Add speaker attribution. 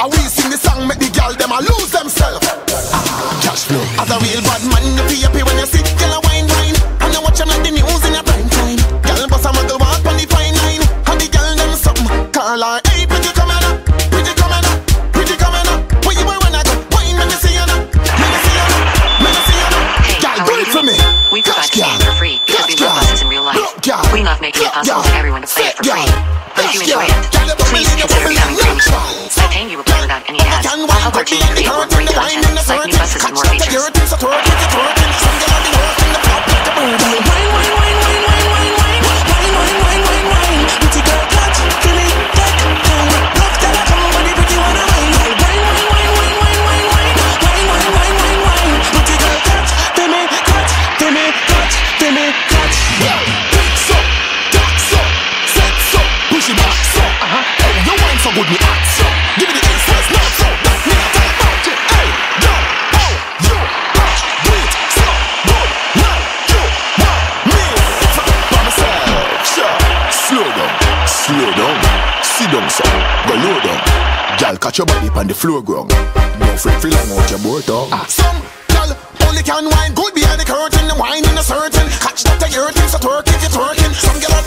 Speaker 1: I we sing the song. Cash flow. As a real bad man, you be happy.
Speaker 2: wanna play it for free. But if you enjoy it,
Speaker 1: Slow down, sit down, son, go low down. Gal, catch your body on the floor ground. No freak feel like out your boat down. Ah. Some gal only can wine good behind the curtain, wine in a certain. Catch that a urging, so twerk if you're twerking. Some gal